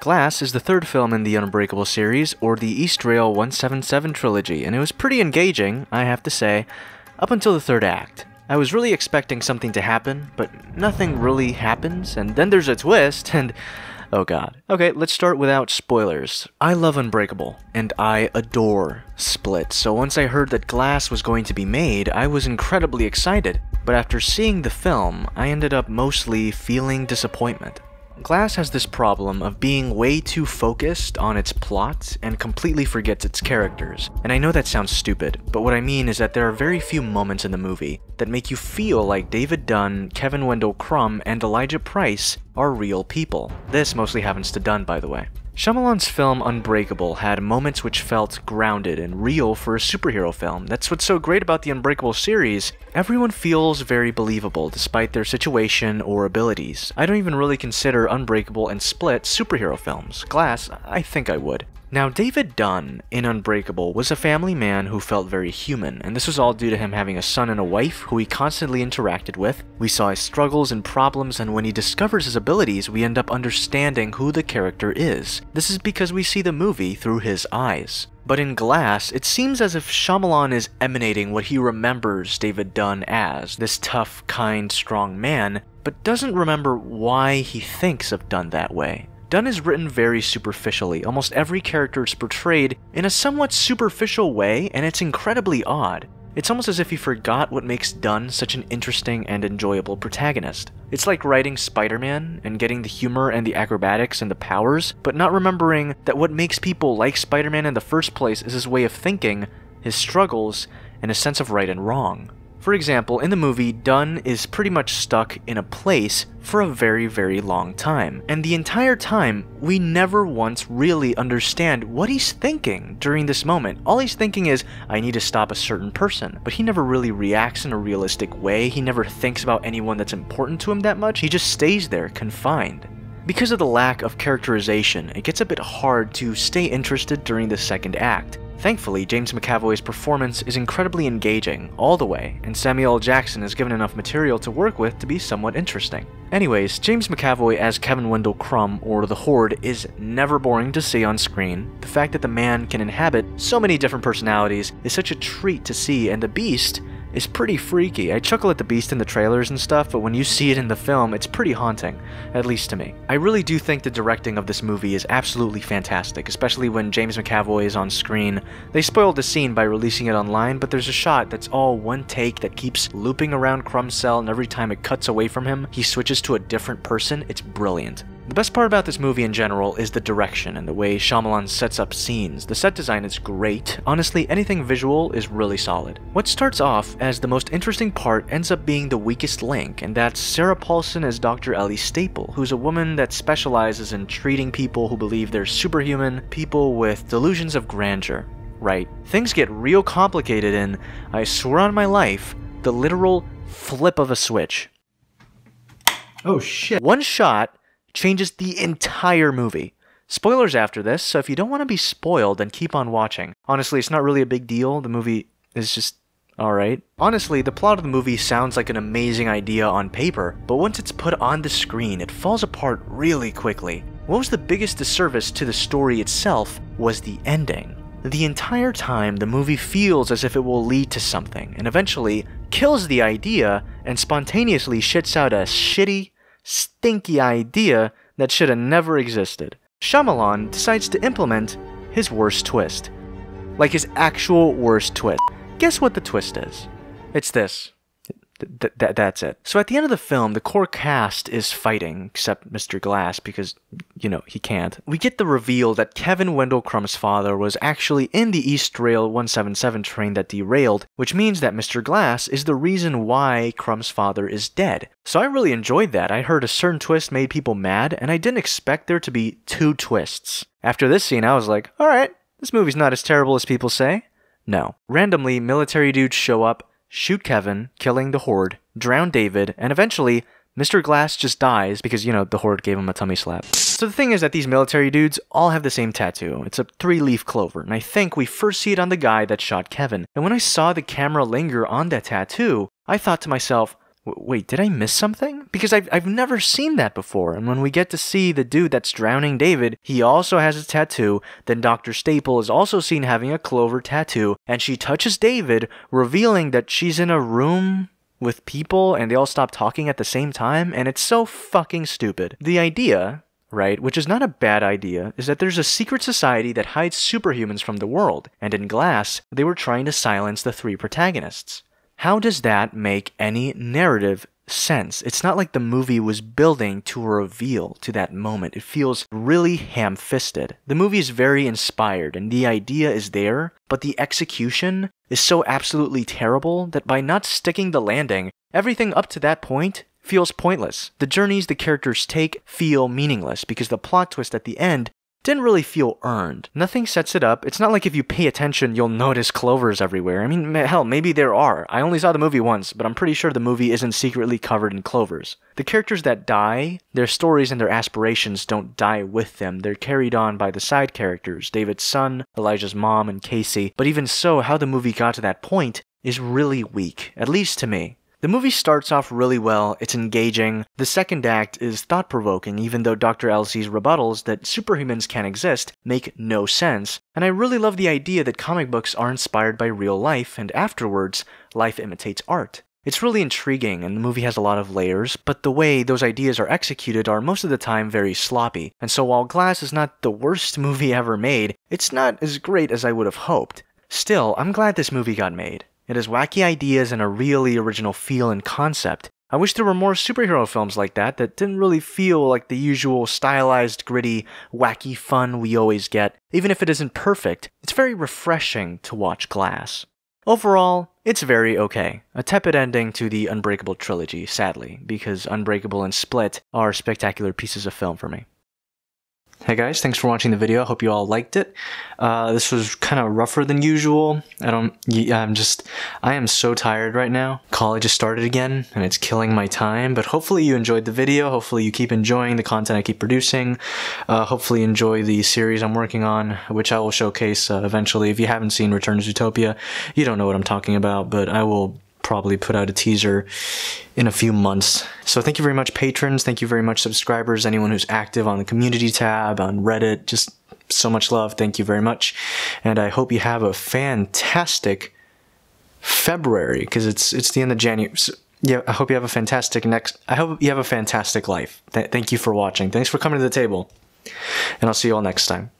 Glass is the third film in the Unbreakable series, or the Eastrail 177 trilogy, and it was pretty engaging, I have to say, up until the third act. I was really expecting something to happen, but nothing really happens, and then there's a twist, and oh god. Okay, let's start without spoilers. I love Unbreakable, and I adore Split, so once I heard that Glass was going to be made, I was incredibly excited. But after seeing the film, I ended up mostly feeling disappointment. Glass has this problem of being way too focused on its plot and completely forgets its characters. And I know that sounds stupid, but what I mean is that there are very few moments in the movie that make you feel like David Dunn, Kevin Wendell Crumb, and Elijah Price are real people. This mostly happens to Dunn, by the way. Shyamalan's film Unbreakable had moments which felt grounded and real for a superhero film. That's what's so great about the Unbreakable series. Everyone feels very believable despite their situation or abilities. I don't even really consider Unbreakable and Split superhero films. Glass, I think I would. Now, David Dunn in Unbreakable was a family man who felt very human, and this was all due to him having a son and a wife who he constantly interacted with. We saw his struggles and problems, and when he discovers his abilities, we end up understanding who the character is. This is because we see the movie through his eyes. But in Glass, it seems as if Shyamalan is emanating what he remembers David Dunn as this tough, kind, strong man, but doesn't remember why he thinks of Dunn that way. Dunn is written very superficially. Almost every character is portrayed in a somewhat superficial way, and it's incredibly odd. It's almost as if he forgot what makes Dunn such an interesting and enjoyable protagonist. It's like writing Spider Man and getting the humor and the acrobatics and the powers, but not remembering that what makes people like Spider Man in the first place is his way of thinking, his struggles, and his sense of right and wrong. For example, in the movie, Dunn is pretty much stuck in a place for a very, very long time. And the entire time, we never once really understand what he's thinking during this moment. All he's thinking is, I need to stop a certain person. But he never really reacts in a realistic way. He never thinks about anyone that's important to him that much. He just stays there, confined. Because of the lack of characterization, it gets a bit hard to stay interested during the second act. Thankfully, James McAvoy's performance is incredibly engaging all the way, and Samuel Jackson is given enough material to work with to be somewhat interesting. Anyways, James McAvoy as Kevin Wendell Crumb, or the Horde, is never boring to see on screen. The fact that the man can inhabit so many different personalities is such a treat to see, and the Beast is pretty freaky. I chuckle at the beast in the trailers and stuff, but when you see it in the film, it's pretty haunting, at least to me. I really do think the directing of this movie is absolutely fantastic, especially when James McAvoy is on screen. They spoiled the scene by releasing it online, but there's a shot that's all one take that keeps looping around Crumb's cell, and every time it cuts away from him, he switches to a different person. It's brilliant. The best part about this movie in general is the direction and the way Shyamalan sets up scenes. The set design is great. Honestly, anything visual is really solid. What starts off as the most interesting part ends up being the weakest link, and that's Sarah Paulson as Dr. Ellie Staple, who's a woman that specializes in treating people who believe they're superhuman, people with delusions of grandeur. Right. Things get real complicated in, I swear on my life, the literal flip of a switch. Oh shit. One shot changes the entire movie. Spoilers after this, so if you don't want to be spoiled, then keep on watching. Honestly, it's not really a big deal. The movie is just alright. Honestly, the plot of the movie sounds like an amazing idea on paper, but once it's put on the screen, it falls apart really quickly. What was the biggest disservice to the story itself was the ending. The entire time, the movie feels as if it will lead to something, and eventually kills the idea and spontaneously shits out a shitty, stinky idea that should have never existed. Shyamalan decides to implement his worst twist. Like his actual worst twist. Guess what the twist is? It's this. Th- th- that's it. So at the end of the film, the core cast is fighting, except Mr. Glass, because, you know, he can't. We get the reveal that Kevin Wendell Crumb's father was actually in the Eastrail 177 train that derailed, which means that Mr. Glass is the reason why Crumb's father is dead. So I really enjoyed that. I heard a certain twist made people mad, and I didn't expect there to be two twists. After this scene, I was like, alright, this movie's not as terrible as people say. No. Randomly, military dudes show up, shoot Kevin, killing the Horde, drown David, and eventually, Mr. Glass just dies because, you know, the Horde gave him a tummy slap. So the thing is that these military dudes all have the same tattoo. It's a three leaf clover, and I think we first see it on the guy that shot Kevin. And when I saw the camera linger on that tattoo, I thought to myself, wait, did I miss something? Because I've, I've never seen that before. And when we get to see the dude that's drowning David, he also has a tattoo. Then Dr. Staple is also seen having a clover tattoo. And she touches David, revealing that she's in a room with people and they all stop talking at the same time. And it's so fucking stupid. The idea right, which is not a bad idea, is that there's a secret society that hides superhumans from the world, and in Glass, they were trying to silence the three protagonists. How does that make any narrative sense? It's not like the movie was building to a reveal to that moment. It feels really ham fisted. The movie is very inspired, and the idea is there, but the execution is so absolutely terrible that by not sticking the landing, everything up to that point feels pointless. The journeys the characters take feel meaningless because the plot twist at the end didn't really feel earned. Nothing sets it up. It's not like if you pay attention, you'll notice clovers everywhere. I mean, hell, maybe there are. I only saw the movie once, but I'm pretty sure the movie isn't secretly covered in clovers. The characters that die, their stories and their aspirations don't die with them. They're carried on by the side characters David's son, Elijah's mom, and Casey. But even so, how the movie got to that point is really weak, at least to me. The movie starts off really well, it's engaging. The second act is thought provoking, even though Dr. Elsey's rebuttals that superhumans can't exist make no sense. And I really love the idea that comic books are inspired by real life, and afterwards, life imitates art. It's really intriguing, and the movie has a lot of layers, but the way those ideas are executed are most of the time very sloppy. And so while Glass is not the worst movie ever made, it's not as great as I would have hoped. Still, I'm glad this movie got made. It has wacky ideas and a really original feel and concept. I wish there were more superhero films like that that didn't really feel like the usual stylized, gritty, wacky fun we always get. Even if it isn't perfect, it's very refreshing to watch Glass. Overall, it's very okay. A tepid ending to the Unbreakable trilogy, sadly, because Unbreakable and Split are spectacular pieces of film for me. Hey guys, thanks for watching the video. I hope you all liked it. Uh, this was kind of rougher than usual. I don't, I'm just, I am so tired right now. College just started again and it's killing my time, but hopefully you enjoyed the video. Hopefully you keep enjoying the content I keep producing. Uh, hopefully enjoy the series I'm working on, which I will showcase uh, eventually. If you haven't seen Return to Zootopia, you don't know what I'm talking about, but I will probably put out a teaser in a few months. So thank you very much, patrons. Thank you very much, subscribers. Anyone who's active on the community tab, on Reddit. Just so much love. Thank you very much. And I hope you have a fantastic February because it's it's the end of January. So, yeah, I hope you have a fantastic next. I hope you have a fantastic life. Th- thank you for watching. Thanks for coming to the table. And I'll see you all next time.